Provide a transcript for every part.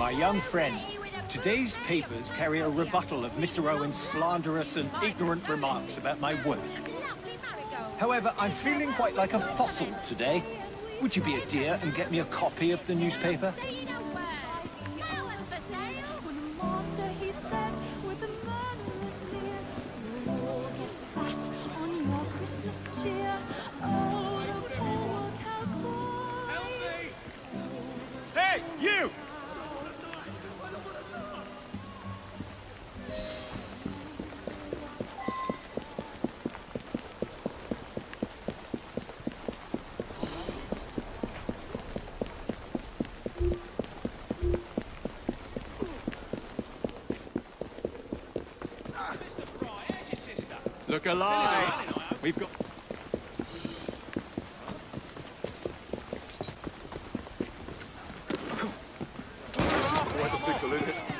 My young friend, today's papers carry a rebuttal of Mr. Owen's slanderous and ignorant remarks about my work. However, I'm feeling quite like a fossil today. Would you be a dear and get me a copy of the newspaper? Hey, you! Look alive! We've got... Quite a pickle, isn't it?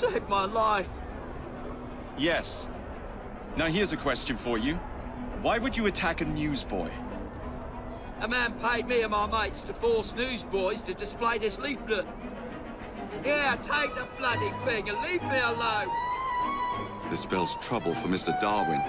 saved my life. Yes. Now here's a question for you. Why would you attack a newsboy? A man paid me and my mates to force newsboys to display this leaflet. Yeah, take the bloody thing and leave me alone. This spells trouble for Mr. Darwin.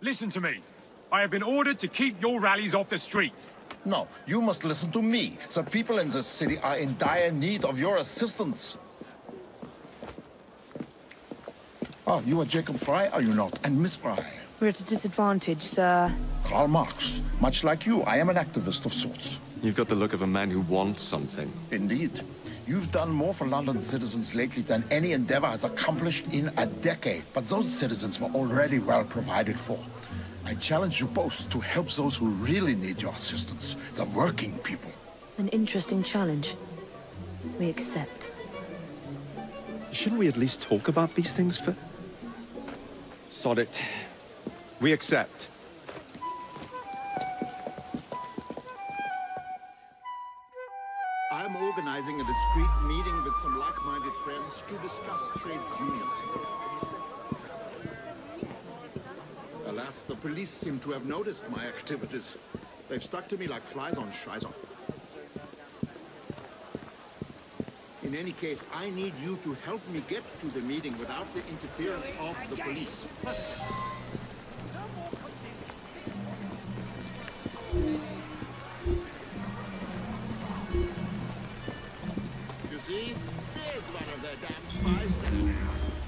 Listen to me. I have been ordered to keep your rallies off the streets. No, you must listen to me. The people in this city are in dire need of your assistance. Oh, you are Jacob Frye, are you not? And Miss Frye. We're at a disadvantage, sir. Karl Marx. Much like you, I am an activist of sorts. You've got the look of a man who wants something. Indeed. You've done more for London citizens lately than any endeavor has accomplished in a decade. But those citizens were already well provided for. I challenge you both to help those who really need your assistance, the working people. An interesting challenge. We accept. Shouldn't we at least talk about these things for... Sod it. We accept. I'm organizing a discreet meeting with some like-minded friends to discuss trades unions. Alas, the police seem to have noticed my activities. They've stuck to me like flies on Scheiße. In any case, I need you to help me get to the meeting without the interference of the police. See? There's one of their damn spies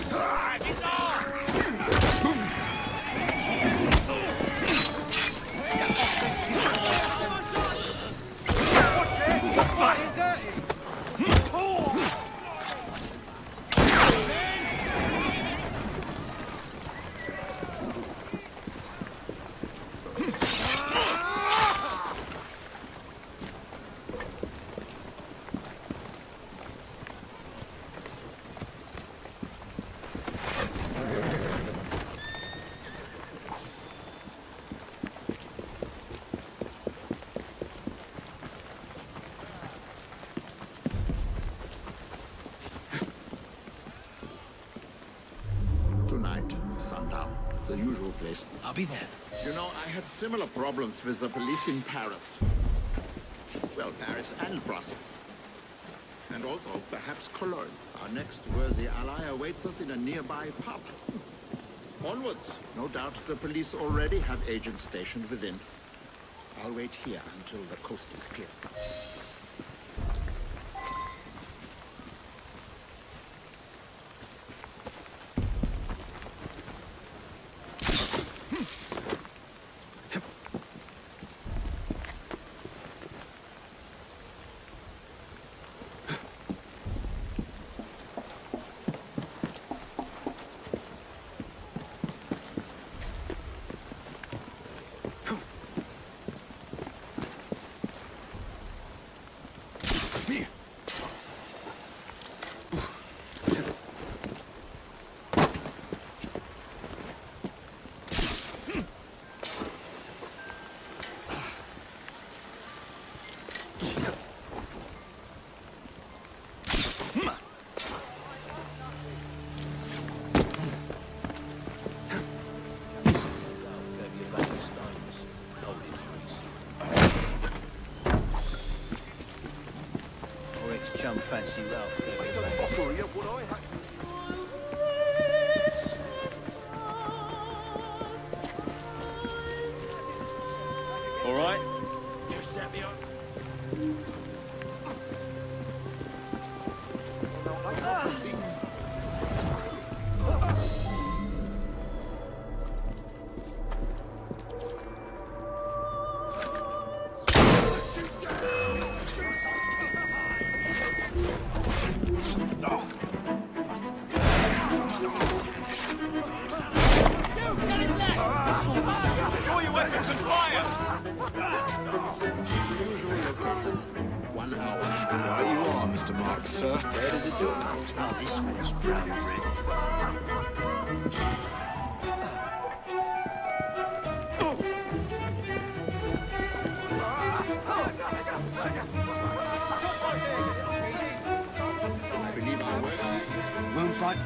be there. You know, I had similar problems with the police in Paris. Well, Paris and Brussels. And also, perhaps Cologne. Our next worthy ally awaits us in a nearby pub. Onwards. No doubt the police already have agents stationed within. I'll wait here until the coast is clear. Fancy Ralph.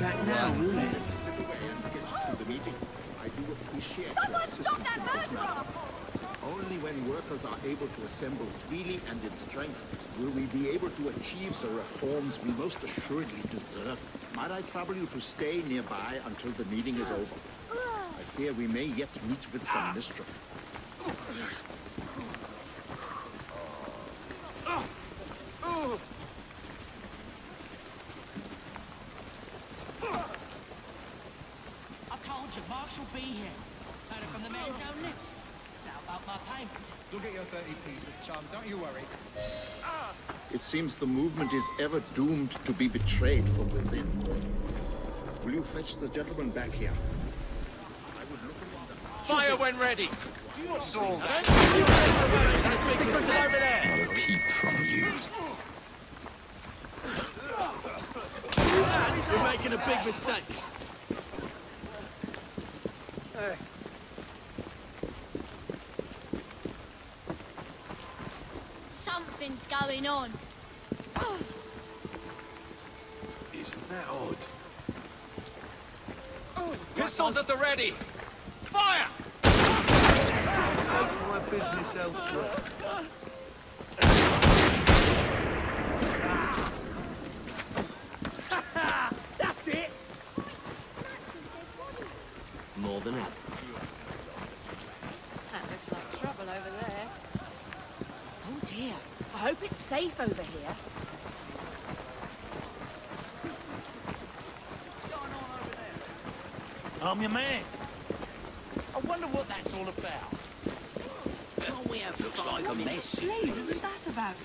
Back now, will it? to the meeting. I do appreciate your assistance in this matter. Only when workers are able to assemble freely and in strength will we be able to achieve the reforms we most assuredly deserve. Might I trouble you to stay nearby until the meeting is over? I fear we may yet meet with some mischief. I told you, Marx will be here. Heard it from the man's own lips. Now about my payment. You'll get your 30 pieces, chum. Don't you worry. It seems the movement is ever doomed to be betrayed from within. Will you fetch the gentleman back here? Fire when ready! Do you not solve that? Not a peep from you. We're making a big mistake. Something's going on. Isn't that odd? Pistols at the ready! Fire! That's my business elsewhere. That's it! More than it. That looks like trouble over there. Oh dear. I hope it's safe over here. I'm your man. I wonder what that's all about. Can't we have looks like a mess? Blazes is that about?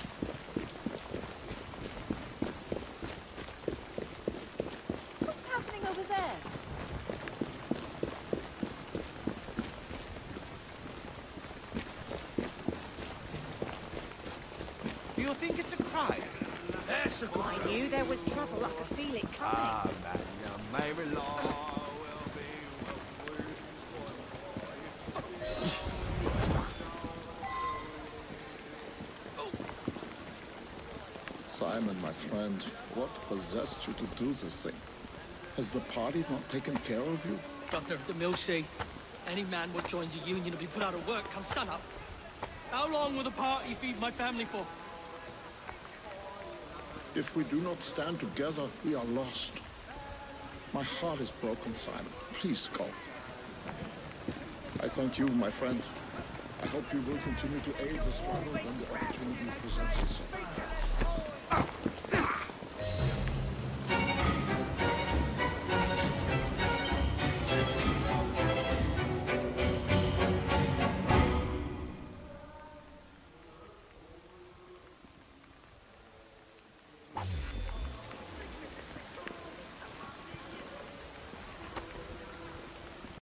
What's happening over there? Do you think it's a crime? That's a good I knew there was trouble. I could feel it coming. Ah, man, you may rely will be Simon, my friend, what possessed you to do this thing? Has the party not taken care of you? Governor of the Millsea. Any man what joins a union will be put out of work come sunup. How long will the party feed my family for? If we do not stand together, we are lost. My heart is broken, Simon. Please go. I thank you, my friend. I hope you will continue to aid the struggle when the opportunity presents itself.